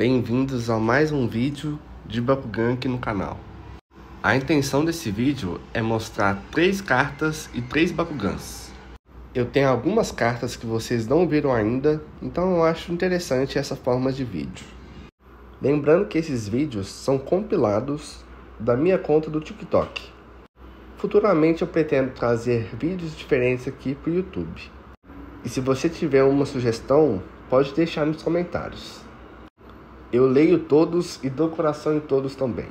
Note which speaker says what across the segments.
Speaker 1: Bem-vindos a mais um vídeo de Bakugan aqui no canal. A intenção desse vídeo é mostrar três cartas e três Bakugans. Eu tenho algumas cartas que vocês não viram ainda, então eu acho interessante essa forma de vídeo. Lembrando que esses vídeos são compilados da minha conta do TikTok. Futuramente eu pretendo trazer vídeos diferentes aqui para o YouTube. E se você tiver uma sugestão, pode deixar nos comentários. Eu leio todos e dou coração em todos também.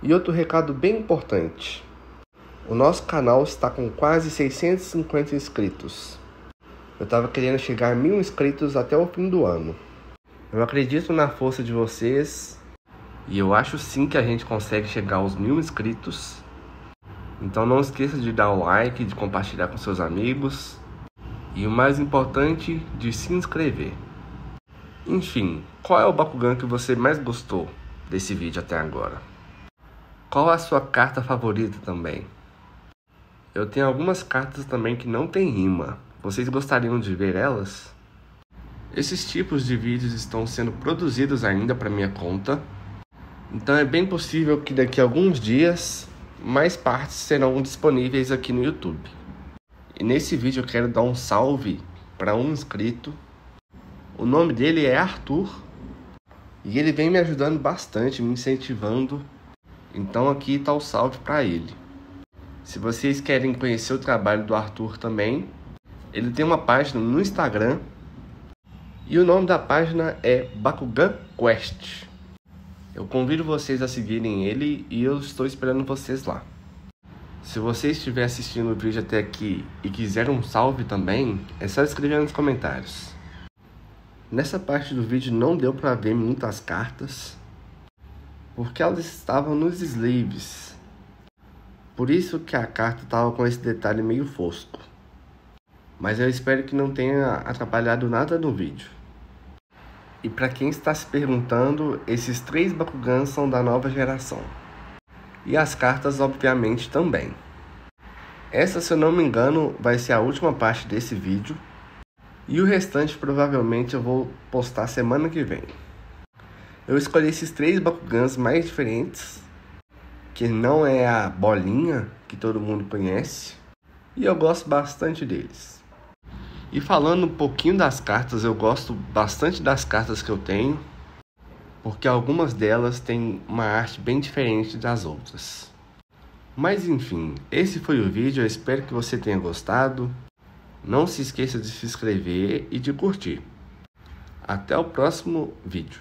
Speaker 1: E outro recado bem importante. O nosso canal está com quase 650 inscritos. Eu estava querendo chegar a mil inscritos até o fim do ano. Eu acredito na força de vocês e eu acho sim que a gente consegue chegar aos mil inscritos. Então não esqueça de dar o like, de compartilhar com seus amigos e o mais importante, de se inscrever. Enfim, qual é o Bakugan que você mais gostou desse vídeo até agora? Qual a sua carta favorita também? Eu tenho algumas cartas também que não tem rima. Vocês gostariam de ver elas? Esses tipos de vídeos estão sendo produzidos ainda para minha conta. Então é bem possível que daqui a alguns dias mais partes serão disponíveis aqui no YouTube. E nesse vídeo eu quero dar um salve para um inscrito o nome dele é Arthur e ele vem me ajudando bastante, me incentivando. Então aqui está o salve para ele. Se vocês querem conhecer o trabalho do Arthur também, ele tem uma página no Instagram e o nome da página é Bakugan Quest. Eu convido vocês a seguirem ele e eu estou esperando vocês lá. Se você estiver assistindo o vídeo até aqui e quiser um salve também, é só escrever nos comentários. Nessa parte do vídeo não deu para ver muitas cartas, porque elas estavam nos sleeves. Por isso que a carta estava com esse detalhe meio fosco. Mas eu espero que não tenha atrapalhado nada no vídeo. E para quem está se perguntando, esses três Bakugans são da nova geração. E as cartas, obviamente, também. Essa, se eu não me engano, vai ser a última parte desse vídeo. E o restante provavelmente eu vou postar semana que vem. Eu escolhi esses três Bakugans mais diferentes, que não é a bolinha que todo mundo conhece, e eu gosto bastante deles. E falando um pouquinho das cartas, eu gosto bastante das cartas que eu tenho, porque algumas delas têm uma arte bem diferente das outras. Mas enfim, esse foi o vídeo, eu espero que você tenha gostado. Não se esqueça de se inscrever e de curtir. Até o próximo vídeo.